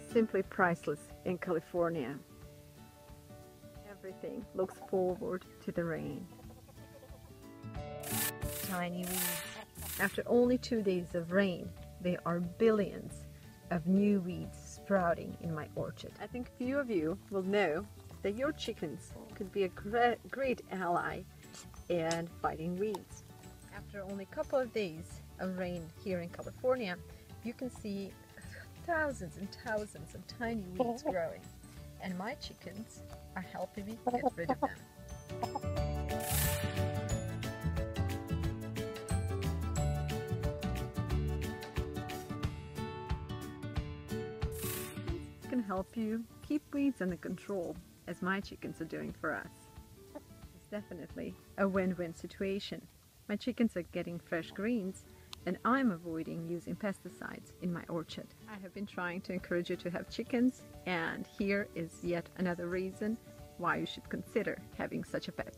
simply priceless in California. Everything looks forward to the rain. Tiny weeds. After only two days of rain, there are billions of new weeds sprouting in my orchard. I think few of you will know that your chickens could be a great, great ally in fighting weeds. After only a couple of days of rain here in California, you can see thousands and thousands of tiny weeds oh. growing. And my chickens are helping me get rid of them. It can help you keep weeds under control, as my chickens are doing for us. It's definitely a win-win situation. My chickens are getting fresh greens and I'm avoiding using pesticides in my orchard. I have been trying to encourage you to have chickens and here is yet another reason why you should consider having such a pet.